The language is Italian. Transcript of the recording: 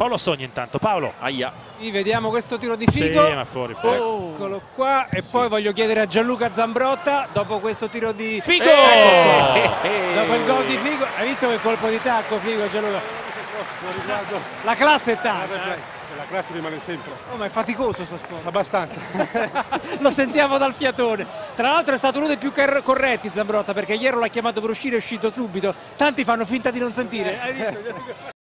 Paolo Sogni intanto, Paolo. Aia. Sì, vediamo questo tiro di Sì, Figo. ma fuori, fuori. Eccolo qua. E poi voglio chiedere a Gianluca Zambrotta, dopo questo tiro di Figo! Eh, ecco. eh, Dopo il gol di Figo, hai visto che colpo di tacco Figo Gianluca? Riguardo, La classe è tanta. Eh, la classe rimane sempre. Oh, ma è faticoso sto sport. Abbastanza. Lo sentiamo dal fiatone. Tra l'altro è stato uno dei più car- corretti Zambrotta perché ieri l'ha chiamato per uscire e è uscito subito. Tanti fanno finta di non sentire. Eh, hai visto?